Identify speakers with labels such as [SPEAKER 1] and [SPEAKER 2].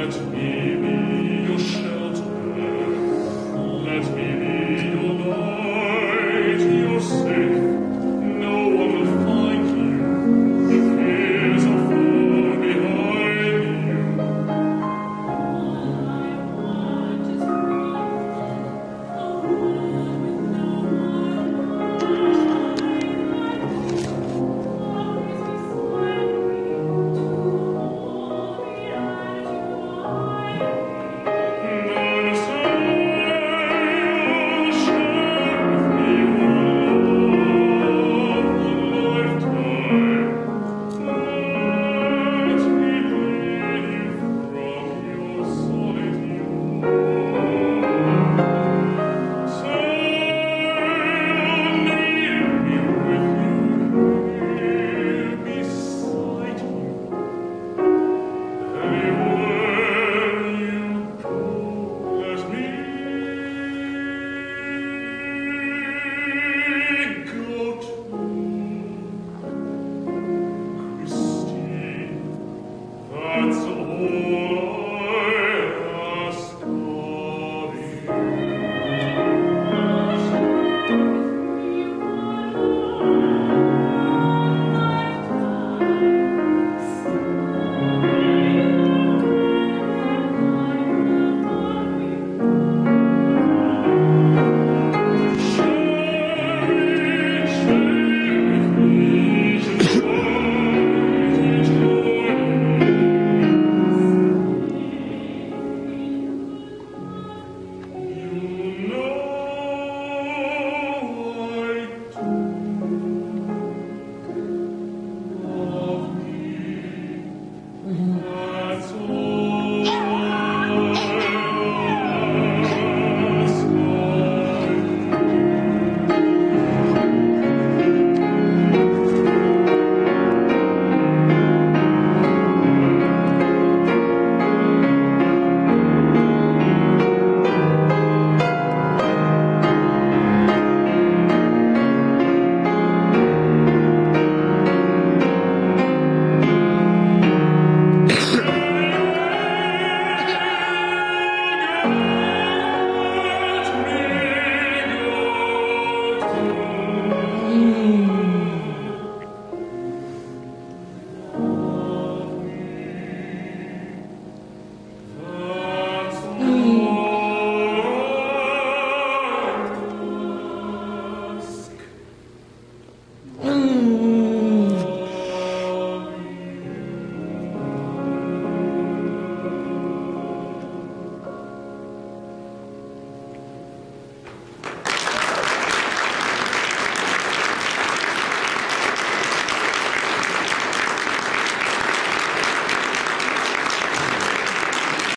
[SPEAKER 1] let me